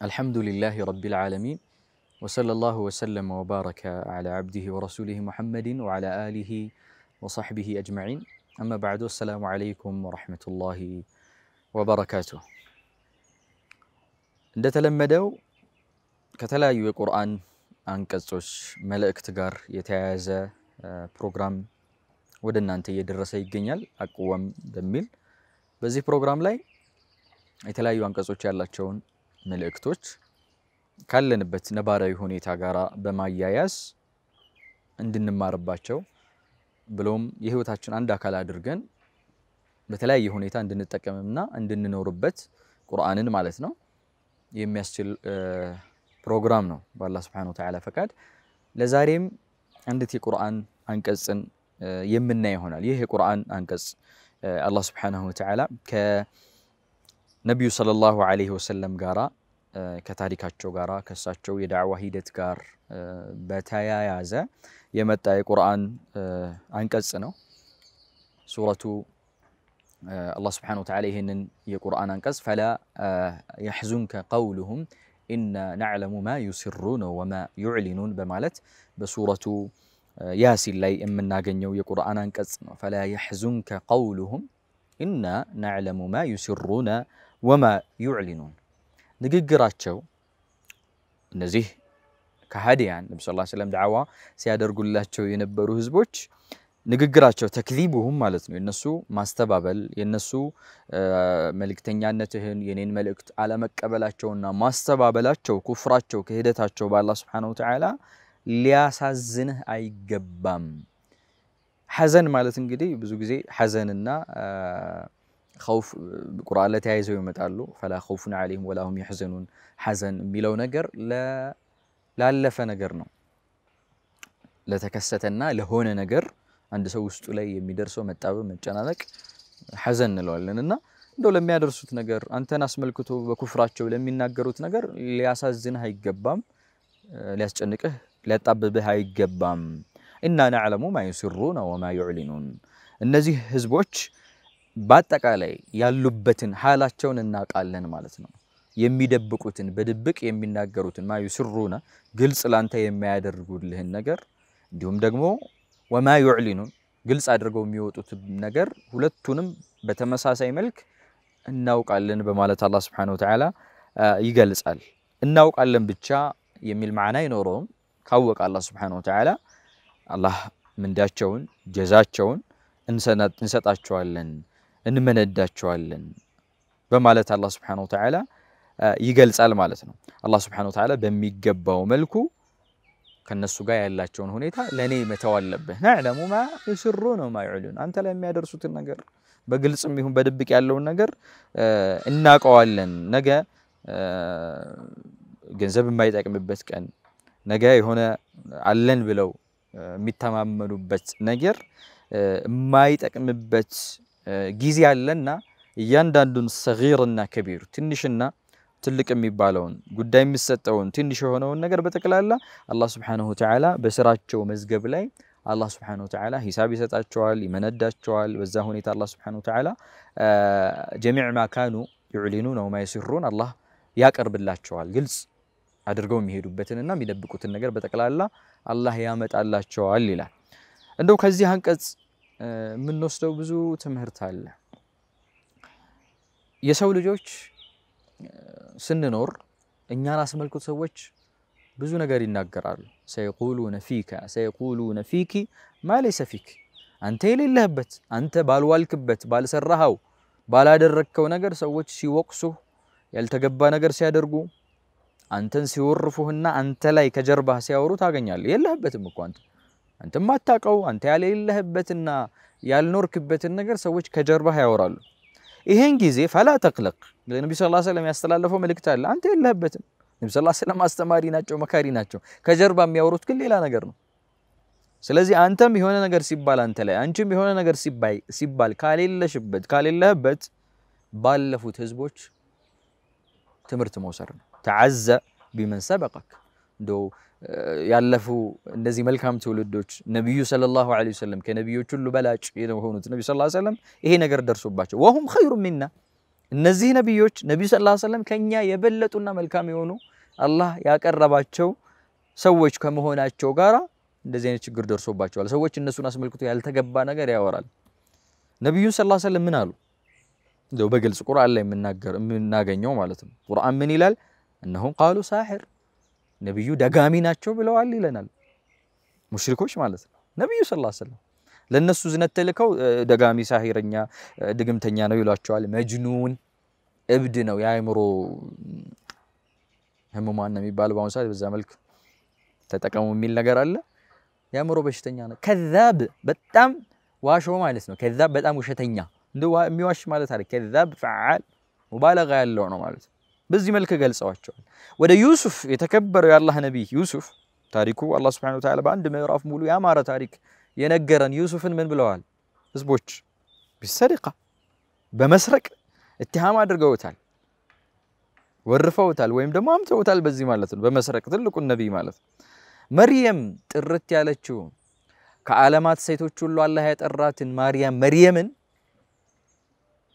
الحمد لله رب العالمين وصلى الله وسلم وبارك على عبده ورسوله محمد وعلى آله وصحبه أجمعين أما بعد السلام عليكم ورحمة الله وبركاته እንደተለመደው ከተለያዩ የቁርአን አንቀጾች መልእክት ጋር የተያያዘ ፕሮግራም ወደ እናንተ እየደረሰ ይገኛል። አቅወም በሚል በዚህ ፕሮግራም ላይ የተለያዩ አንቀጾች ያላቸውን መልእክቶች ካለንበት ነባራዊ ሁኔታ ጋር በማያያዝ እንድንማርባቸው ብሎም የህይወታችን አንድ አካል አድርገን በተለያየ ሁኔታ እንድንጠቀምና እንድንኖርበት ቁርአንን ማለት ነው የሚያስችል ፕሮግራም ነው በአላህ ስብሐነሁ ወተዓላ ፈቃድ። ለዛሬም አንዲት የቁርአን አንቀጽን የምናይ ይሆናል። ይህ የቁርአን አንቀጽ አላህ ስብሐነሁ ወተዓላ ከነቢዩ ሰለላሁ ዐለይሂ ወሰለም ጋራ ከታሪካቸው ጋራ ከእሳቸው የዳዕዋ ሂደት ጋር በተያያዘ የመጣ የቁርአን አንቀጽ ነው። ሱረቱ አላህ ስብሐነሁ ወተዓላ ይህንን የቁርአን አንቀጽ ፈላ የሕዙንከ ቀውሉሁም ኢና ነዕለሙ ማ ዩሲሩነ ወማ ዩዕሊኑን በማለት በሱረቱ ያሲን ላይ የምናገኘው የቁርአን አንቀጽ ነው። ፈላ የሕዙንከ ቀውሉሁም ኢና ነዕለሙ ማ ዩሲሩነ ወማ ዩዕሊኑን ንግግራቸው እነዚህ ከሃዲያን ነቢ ስ ሰለም ዳዕዋ ሲያደርጉላቸው የነበሩ ህዝቦች ንግግራቸው ተክዚቡሁም ማለት ነው። የነሱ ማስተባበል የነሱ መልእክተኛነትህን የኔን መልእክት አለመቀበላቸውና ማስተባበላቸው ኩፍራቸው፣ ክህደታቸው በአላህ ስብሐነሁ ወተዓላ ሊያሳዝንህ አይገባም። ሐዘን ማለት እንግዲህ ብዙ ጊዜ ሐዘንና ኸውፍ ቁርአን ላይ ተያይዘው ይመጣሉ። ፈላ ኸውፉን ዐለይሂም ወላ ሁም የሕዘኑን ሐዘን የሚለው ነገር ላለፈ ነገር ነው ለተከሰተና ለሆነ ነገር አንድ ሰው ውስጡ ላይ የሚደርሰው መጣበብ፣ መጨናነቅ ሐዘን እንለዋለን እና እንደው ለሚያደርሱት ነገር አንተን አስመልክቶ በኩፍራቸው ለሚናገሩት ነገር ሊያሳዝንህ አይገባም፣ ሊያስጨንቅህ ሊያጣብብህ አይገባም። ኢና ነዕለሙ ማ ዩሲሩነ ወማ ዩዕሊኑን እነዚህ ህዝቦች በአጠቃላይ ያሉበትን ሀላቸውን እናውቃለን ማለት ነው። የሚደብቁትን በድብቅ የሚናገሩትን ማ ዩሲሩነ ግልጽ ላንተ የሚያደርጉልህን ነገር እንዲሁም ደግሞ ወማ ዩዕሊኑን ግልጽ አድርገው የሚወጡት ነገር ሁለቱንም በተመሳሳይ መልክ እናውቃለን በማለት አላህ ስብሐነሁ ወተዓላ ይገልጻል። እናውቃለን ብቻ የሚል ማዕና አይኖረውም። ካወቀ አላህ ስብሐነሁ ወተዓላ አላህ ምንዳቸውን ጀዛቸውን እንሰጣቸዋለን፣ እንመነዳቸዋለን በማለት አላህ ስብሐነሁ ወተዓላ ይገልጻል ማለት ነው። አላህ ስብሐነሁ ወተዓላ በሚገባው መልኩ ከነሱ ጋር ያላቸውን ሁኔታ ለእኔ መተው አለብህ። ነዕለሙ ማ ዩሲሩነ ወማ ዩዕሊኑን አንተ ላይ የሚያደርሱትን ነገር በግልጽም ይሁን በድብቅ ያለውን ነገር እናውቀዋለን። ነገ ገንዘብ የማይጠቅምበት ቀን፣ ነገ የሆነ አለን ብለው የሚተማመኑበት ነገር የማይጠቅምበት ጊዜ አለና እያንዳንዱን ሰጊርና ከቢር ትንሽና ትልቅ የሚባለውን ጉዳይ የሚሰጠውን ትንሽ የሆነውን ነገር በጠቅላላ አላህ ስብሐነሁ ወተዓላ በስራቸው መዝገብ ላይ አላህ ስብሐነሁ ወተዓላ ሂሳብ ይሰጣቸዋል፣ ይመነዳቸዋል። በዛ ሁኔታ አላህ ስብሐነሁ ወተዓላ ጀሚዕ ማ ካኑ ዩዕሊኑነ ወማ ዩሲሩን አላህ ያቀርብላቸዋል። ግልጽ አድርገው የሚሄዱበትንና የሚደብቁትን ነገር በጠቅላላ አላህ ያመጣላቸዋል ይላል። እንደው ከዚህ አንቀጽ የምንወስደው ብዙ ትምህርት አለ። የሰው ልጆች ስንኖር እኛን አስመልክቶ ሰዎች ብዙ ነገር ይናገራሉ። ሰየቁሉነ ፊከ ሰየቁሉነ ፊኪ ማ ለይሰ ፊክ፣ አንተ የሌለህበት አንተ ባልዋልክበት ባልሰራኸው ባላደረግከው ነገር ሰዎች ሲወቅሱህ ያልተገባ ነገር ሲያደርጉ አንተን ሲወርፉህና አንተ ላይ ከጀርባህ ሲያወሩ ታገኛለህ። የለህበትም እኮ አንተ አንተ ማታውቀው አንተ ያሌለህበትና ያልኖርክበትን ነገር ሰዎች ከጀርባህ ያወራሉ። ይሄን ጊዜ ፈላ ተቅለቅ ለነቢ ስ ሰለም ያስተላለፈው መልእክት አለ። አንተ የለህበትም። ነቢ ስ ሰለም አስተማሪ ናቸው፣ መካሪ ናቸው። ከጀርባ የሚያወሩት ግን ሌላ ነገር ነው። ስለዚህ አንተም የሆነ ነገር ሲባል አንተ ላይ አንቺም የሆነ ነገር ሲባል ካሌለሽበት ካሌለህበት ባለፉት ህዝቦች ትምህርት መውሰድ ነው። ተዓዘ ቢመን ሰበቀክ እንደው ያለፉ እነዚህ መልካም ትውልዶች ነቢዩ ሰለላሁ ዐለይሂ ወሰለም ከነቢዮች ሁሉ በላጭ የሆኑት ነቢ ሰለላሁ ዐለይሂ ወሰለም ይሄ ነገር ደርሶባቸው ወሁም ኸይሩ ሚና እነዚህ ነቢዮች ነቢዩ ሰለላሁ ዐለይሂ ወሰለም ከኛ የበለጡና መልካም የሆኑ አላህ ያቀረባቸው ሰዎች ከመሆናቸው ጋራ እንደዚህ አይነት ችግር ደርሶባቸዋል። ሰዎች እነሱን አስመልክቶ ያልተገባ ነገር ያወራል። ነቢዩን ሰለላሁ ዐለይሂ ወሰለም ምን አሉ? እንደው በግልጽ ቁርአን ላይ የምናገኘው ማለት ነው። ቁርአን ምን ይላል? እነሆም ቃሉ ሳሒር ነቢዩ ደጋሚ ናቸው ብለዋል ይለናል። ሙሽሪኮች ማለት ነው። ነቢዩ ሰለላሁ ዐለይሂ ለእነሱ ዝነት ተልከው ደጋሚ፣ ሳሂረኛ፣ ድግምተኛ ነው ይሏቸዋል። መጅኑን እብድ ነው፣ የአእምሮ ህሙማን ነው የሚባለው በአሁኑ ሰዓት በዛ መልክ ተጠቀሙ የሚል ነገር አለ። የአእምሮ በሽተኛ ነው። ከዛብ በጣም ዋሾ ማለት ነው። ከዛብ በጣም ውሸተኛ እንደ የሚዋሽ ማለት አለ። ከዛብ ፈዓል ሙባለጋ ያለው ነው ማለት ነው። بزي ملك جالس أوحشون وده يوسف يتكبر يا الله نبي يوسف تاريكو الله سبحانه وتعالى بعد ما يعرف مولو يا مارا تاريك ينجرن يوسف من بلوال زبوش بالسرقة بمسرق اتهام أدرجوتال ورفوتال ويم دمام توتال بزي مالتن بمسرق تلقوا النبي مالت مريم ترتي على تشو كعلامات سيتوتشو الله هيت الراتن مريم مريمن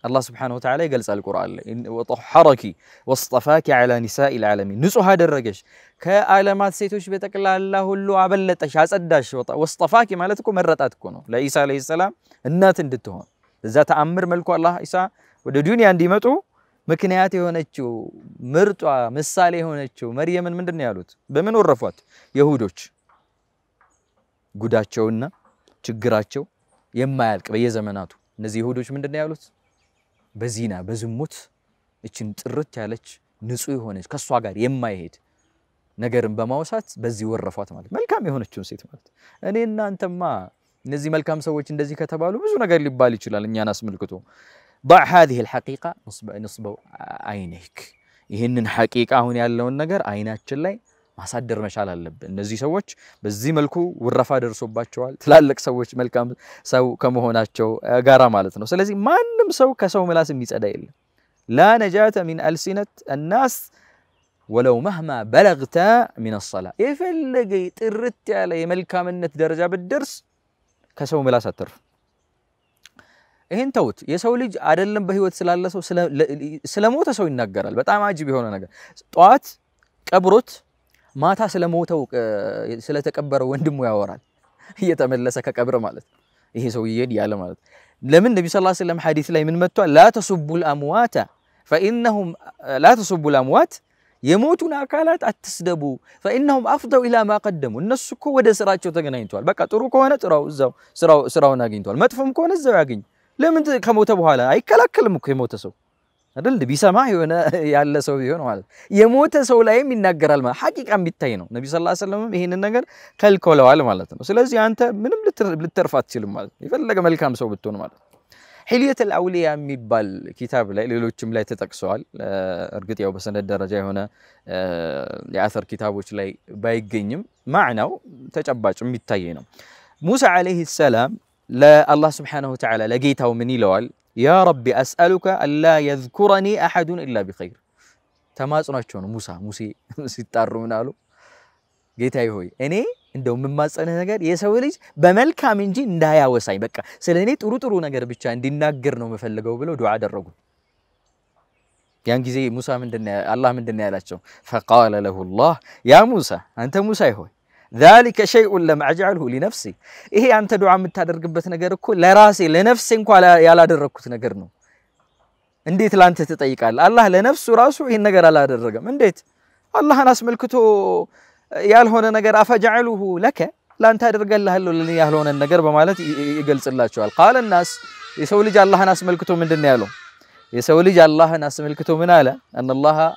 አላህ ስብሓነሁ ወተዓላ ይገልጻል ቁርአን ላይ ወጠሐረኪ ወስጠፋኪ ዐላ ኒሳኢል ዓለሚን ንጹሕ አደረገሽ ከዓለማት ሴቶች በጠቅላላ ሁሉ አበለጠሽ፣ አጸዳሽ። ወስጠፋኪ ማለት እኮ መረጣት እኮ ነው ለኢሳ ዓለይሂ ሰላም እናት እንድትሆን እዛ ተአምር መልኩ አላህ ኢሳ ወደ ዱንያ እንዲመጡ ምክንያት የሆነችው ምርጧ ምሳሌ የሆነችው መርየምን ምንድን ነው ያሉት? በምን ወረፏት? የሁዶች ጉዳቸውና ችግራቸው የማያልቅ በየዘመናቱ እነዚህ የሁዶች ምንድን ነው ያሉት? በዚና በዝሙት እችን ጥርት ያለች ንጹህ የሆነች ከእሷ ጋር የማይሄድ ነገርን በማውሳት በዚህ ወረፏት ማለት መልካም የሆነችውን ሴት ማለት እኔ እናንተማ እነዚህ መልካም ሰዎች እንደዚህ ከተባሉ ብዙ ነገር ሊባል ይችላል እኛን አስመልክቶ ضع هذه الحقيقة نصب عينيك ይህንን ሐቂቃ አሁን ያለውን ነገር አይናችን ላይ ማሳደር መቻል አለብን። እነዚህ ሰዎች በዚህ መልኩ ውረፋ ደርሶባቸዋል። ትላልቅ ሰዎች መልካም ሰው ከመሆናቸው ጋራ ማለት ነው። ስለዚህ ማንም ሰው ከሰው ምላስ የሚጸዳ የለም። ላ ነጃተ ሚን አልሲነት አናስ ወለው መህማ በለግተ ሚን ሰላ የፈለገ ጥርት ያለ የመልካምነት ደረጃ ብትደርስ ከሰው ምላስ አተርፍ። ይህን ተውት። የሰው ልጅ አይደለም በህይወት ስላለ ሰው ስለሞተ ሰው ይናገራል። በጣም አጅብ የሆነ ነገር ጠዋት ቀብሮት ማታ ስለሞተው ስለተቀበረው ወንድሙ ያወራል እየተመለሰ ከቀብር ማለት ይሄ ሰው ይሄድ ያለ ማለት ለምን ነቢ ሰለላሁ ዐለይሂ ወሰለም ሐዲስ ላይ ምን መጥቷል? ላ ተሱቡል አምዋተ ፈኢነሁም ላ ተሱቡል አምዋት የሞቱን አካላት አትስደቡ፣ ፈኢነሁም አፍደው ኢላ ማ ቀደሙ እነሱ እኮ ወደ ስራቸው ተገናኝተዋል። በቃ ጥሩ ከሆነ ጥራው እዛው ስራውን አግኝተዋል፣ መጥፎም ከሆነ እዛው ያገኝ። ለምን ከሞተ በኋላ አይከላከልም እኮ የሞተ ሰው አይደል ቢሰማ የሆነ ያለ ሰው ቢሆን ማለት የሞተ ሰው ላይም ይናገራል ማለት ሐቂቃ የሚታይ ነው። ነቢ ሰለላሁ ዐለይሂ ወሰለም ይሄንን ነገር ከልከለዋል ማለት ነው። ስለዚህ አንተ ምንም ልትርፍ አትችልም ማለት ነው፣ የፈለገ መልካም ሰው ብትሆን ማለት ነው። ሒልየተል አውሊያ የሚባል ኪታብ ላይ ሌሎችም ላይ ተጠቅሰዋል። እርግጥ ያው በሰነድ ደረጃ የሆነ የአተር ኪታቦች ላይ ባይገኝም ማዕናው ተጨባጭ የሚታይ ነው። ሙሳ ዐለይሂ ሰላም ለአላህ ስብሓነሁ ወተዓላ ለጌታው ምን ይለዋል? ያ ረቢ አስአሉከ አላ የዝኩረኒ አሐዱን ኢላ ቢኸይር ተማጽኗቸው ነው። ሙሳ ሙሴ ሲጣሩ ምን አሉ? ጌታዬ ሆይ እኔ እንደው የምማጸንህ ነገር የሰው ልጅ በመልካም እንጂ እንዳያወሳኝ፣ በቃ ስለ እኔ ጥሩ ጥሩ ነገር ብቻ እንዲናገር ነው የምፈልገው ብለው ዱዓ አደረጉ። ያን ጊዜ ሙሳ አላህ ምንድን ነው ያላቸው? ፈቃለ ለሁ ላህ ያ ሙሳ አንተ ሙሳ ذلك شيء لم أجعله لنفسي. إيه أنت دعاء متدرقبت نجر كل لراسي لنفسي إنك على يا لا درك نجرنو إنديت لا أنت تطيق الله لنفسه راسه إن نجر على درقم إنديت الله ناس ملكته يالهون نجر أفجعله لك لا أنت درقل هلو لن يهلون النجر بمالت يقلص الله شوال قال الناس يسولج الله ناس ملكته من دنيا له يسولج الله ناس ملكته من على أن الله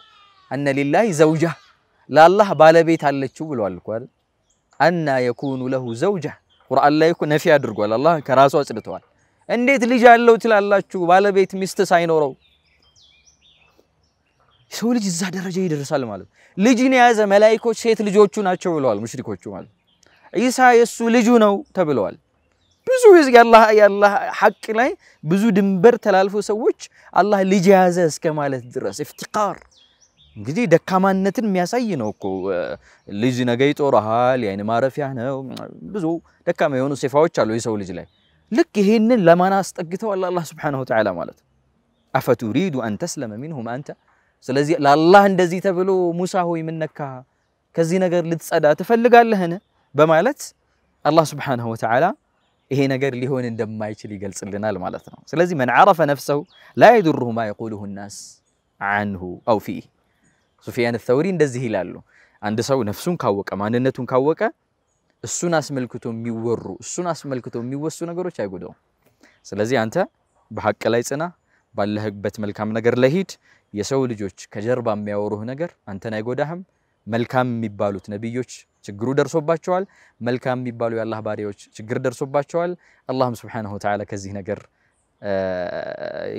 أن لله زوجة لا الله بالبيت على الشوب والكوارد አና የኩኑ ለሁ ዘውጃ ቁርአን ላይ እኮ ነፊ አድርጓል። አላህ ከራሱ አጽድተዋል። እንዴት ልጅ አለው ትላላችሁ? ባለቤት ሚስት ሳይኖረው ሰው ልጅ እዛ ደረጃ ይደርሳል ማለት ልጅን የያዘ መላኢኮች ሴት ልጆቹ ናቸው ብለዋል ሙሽሪኮቹ ማለት ዒሳ የእሱ ልጁ ነው ተብለዋል። ብዙ የአላህ ሐቅ ላይ ብዙ ድንበር ተላልፎ ሰዎች አላህ ልጅ የያዘ እስከ ማለት ድረስ ኢፍቲቃር قدي دكاما نتن مياساينه كو ليزي نجاي تورها يعني ما أعرف يعني بزو دكاما يهونو سيفاوتش على يسوي لجلاه لك هن لما ناس تقتوا الله الله سبحانه وتعالى مالت أفتريد أن تسلم منهم أنت سلزي لا الله إن دزي تبلو موسى هو منك كزي نجار لتصدق تفلق الله هنا بمالت الله سبحانه وتعالى إيه نجار اللي هو ندم ما يشلي جلس لنا المالتنا سلزي من عرف نفسه لا يدره ما يقوله الناس عنه أو فيه ሱፊያን ተውሪ እንደዚህ ይላሉ። አንድ ሰው ነፍሱን ካወቀ ማንነቱን ካወቀ እሱን አስመልክቶ የሚወሩ እሱን አስመልክቶ የሚወሱ ነገሮች አይጎዳውም። ስለዚህ አንተ በሐቅ ላይ ጽና፣ ባለህበት መልካም ነገር ላይ የሰው ልጆች ከጀርባ የሚያወሩህ ነገር አንተን አይጎዳህም። መልካም የሚባሉት ነቢዮች ችግሩ ደርሶባቸዋል። መልካም የሚባሉ የአላህ ባሪያዎች ችግር ደርሶባቸዋል። አላህም ስብሓነሁ ወተዓላ ከዚህ ነገር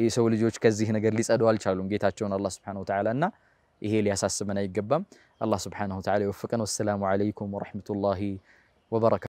የሰው ልጆች ከዚህ ነገር ሊጸዱ አልቻሉም፣ ጌታቸውን አላህ ስብሓነሁ ወተዓላ እና ይሄ ሊያሳስበን አይገባም። አላህ ስብሓነሁ ወተዓላ ይወፍቀን። ወሰላሙ ዓለይኩም ወረሕመቱላሂ ወበረካቱ